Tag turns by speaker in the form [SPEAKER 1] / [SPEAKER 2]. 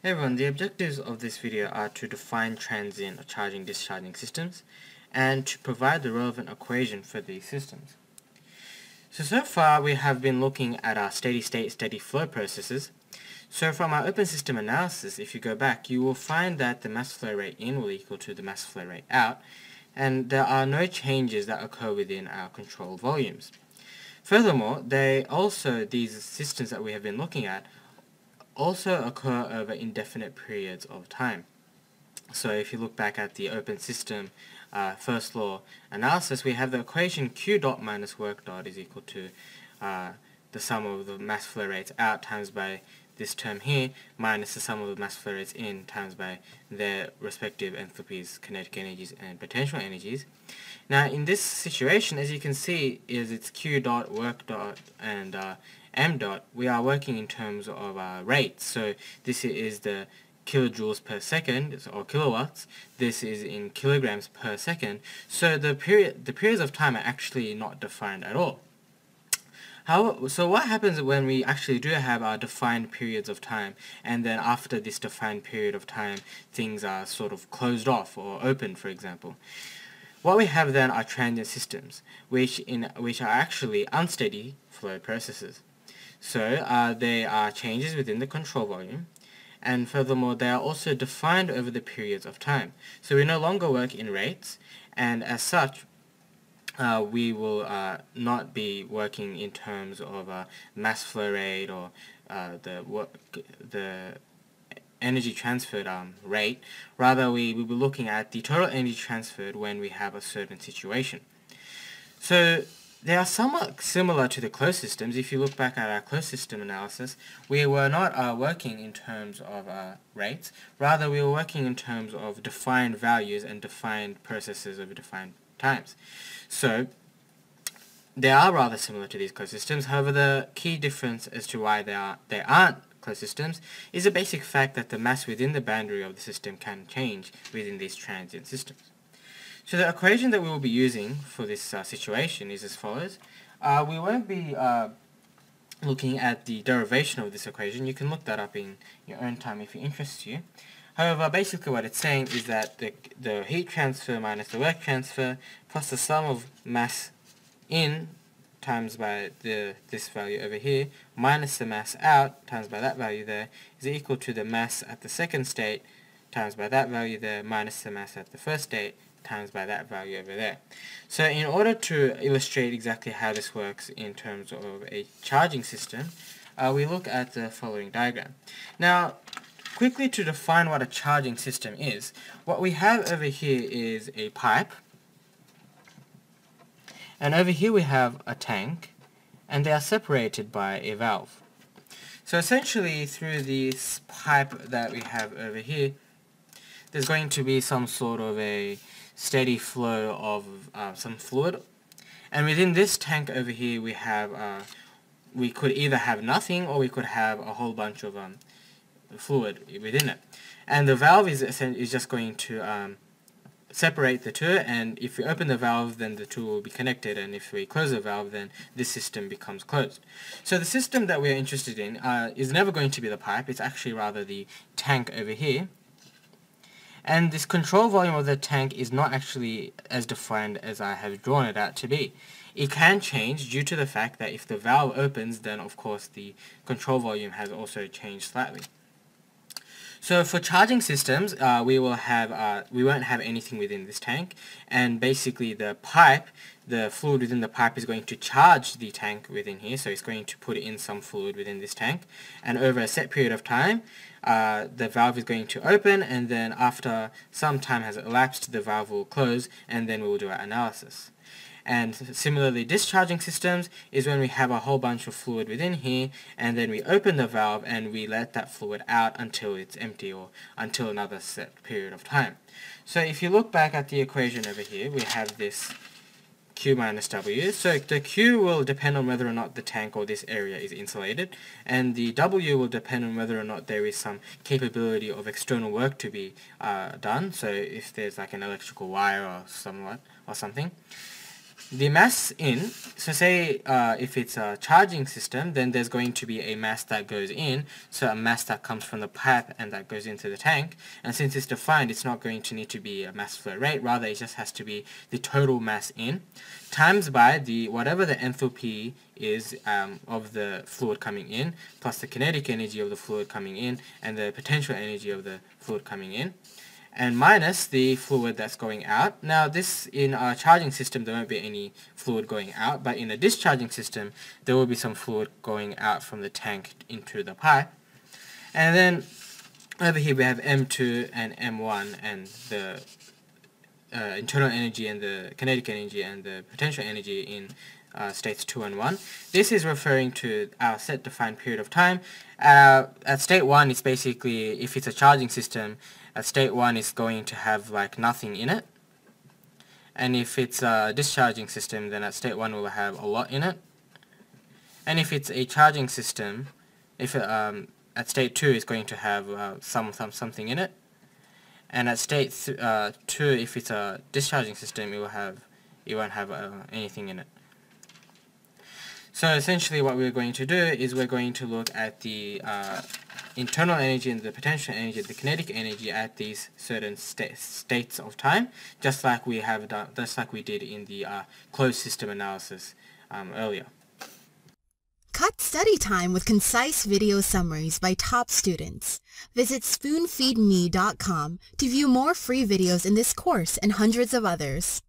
[SPEAKER 1] Hey everyone, the objectives of this video are to define transient or charging discharging systems and to provide the relevant equation for these systems. So, so far we have been looking at our steady state, steady flow processes. So from our open system analysis, if you go back, you will find that the mass flow rate in will equal to the mass flow rate out and there are no changes that occur within our control volumes. Furthermore, they also, these systems that we have been looking at, also occur over indefinite periods of time. So if you look back at the open system uh, first law analysis, we have the equation q dot minus work dot is equal to uh, the sum of the mass flow rates out times by this term here minus the sum of the mass flow rates in times by their respective enthalpies, kinetic energies and potential energies. Now in this situation as you can see is it's q dot work dot and uh, m dot we are working in terms of uh, rates so this is the kilojoules per second or kilowatts this is in kilograms per second so the period the periods of time are actually not defined at all how, so what happens when we actually do have our defined periods of time and then after this defined period of time things are sort of closed off or open for example? What we have then are transient systems which, in, which are actually unsteady flow processes. So uh, there are changes within the control volume and furthermore they are also defined over the periods of time. So we no longer work in rates and as such uh, we will uh, not be working in terms of uh, mass flow rate or uh, the the energy transferred um, rate. Rather, we will be looking at the total energy transferred when we have a certain situation. So they are somewhat similar to the closed systems. If you look back at our closed system analysis, we were not uh, working in terms of uh, rates. Rather, we were working in terms of defined values and defined processes over defined times. So they are rather similar to these closed systems. However, the key difference as to why they are they aren't closed systems is a basic fact that the mass within the boundary of the system can change within these transient systems. So the equation that we will be using for this uh, situation is as follows. Uh, we won't be uh, looking at the derivation of this equation. You can look that up in your own time if it interests you. However, basically what it's saying is that the, the heat transfer minus the work transfer plus the sum of mass in times by the this value over here minus the mass out times by that value there is equal to the mass at the second state times by that value there minus the mass at the first state times by that value over there. So in order to illustrate exactly how this works in terms of a charging system, uh, we look at the following diagram. Now, quickly to define what a charging system is, what we have over here is a pipe, and over here we have a tank, and they are separated by a valve. So essentially through this pipe that we have over here, there's going to be some sort of a steady flow of uh, some fluid. And within this tank over here we have, uh, we could either have nothing or we could have a whole bunch of um, fluid within it. And the valve is, is just going to um, separate the two and if we open the valve then the two will be connected and if we close the valve then this system becomes closed. So the system that we're interested in uh, is never going to be the pipe, it's actually rather the tank over here. And this control volume of the tank is not actually as defined as I have drawn it out to be. It can change due to the fact that if the valve opens then of course the control volume has also changed slightly. So for charging systems, uh, we will have uh, we won't have anything within this tank, and basically the pipe, the fluid within the pipe is going to charge the tank within here. So it's going to put in some fluid within this tank, and over a set period of time, uh, the valve is going to open, and then after some time has elapsed, the valve will close, and then we will do our analysis. And similarly, discharging systems is when we have a whole bunch of fluid within here, and then we open the valve and we let that fluid out until it's empty or until another set period of time. So if you look back at the equation over here, we have this Q minus W. So the Q will depend on whether or not the tank or this area is insulated, and the W will depend on whether or not there is some capability of external work to be uh, done. So if there's like an electrical wire or somewhat or something. The mass in, so say uh, if it's a charging system, then there's going to be a mass that goes in, so a mass that comes from the pipe and that goes into the tank. And since it's defined, it's not going to need to be a mass flow rate, rather it just has to be the total mass in, times by the whatever the enthalpy is um, of the fluid coming in, plus the kinetic energy of the fluid coming in, and the potential energy of the fluid coming in and minus the fluid that's going out. Now this in a charging system there won't be any fluid going out but in a discharging system there will be some fluid going out from the tank into the pipe. And then over here we have M2 and M1 and the uh, internal energy and the kinetic energy and the potential energy in uh, states 2 and 1. This is referring to our set defined period of time. Uh, at state 1 it's basically if it's a charging system at state 1 is going to have like nothing in it. And if it's a discharging system, then at state 1 will have a lot in it. And if it's a charging system, if um, at state 2 is going to have uh, some, some something in it. And at state uh, 2, if it's a discharging system, it will have it won't have uh, anything in it. So essentially what we're going to do is we're going to look at the uh, internal energy and the potential energy, the kinetic energy at these certain sta states of time, just like we have done, just like we did in the uh, closed system analysis um, earlier.
[SPEAKER 2] Cut study time with concise video summaries by top students. Visit spoonfeedme.com to view more free videos in this course and hundreds of others.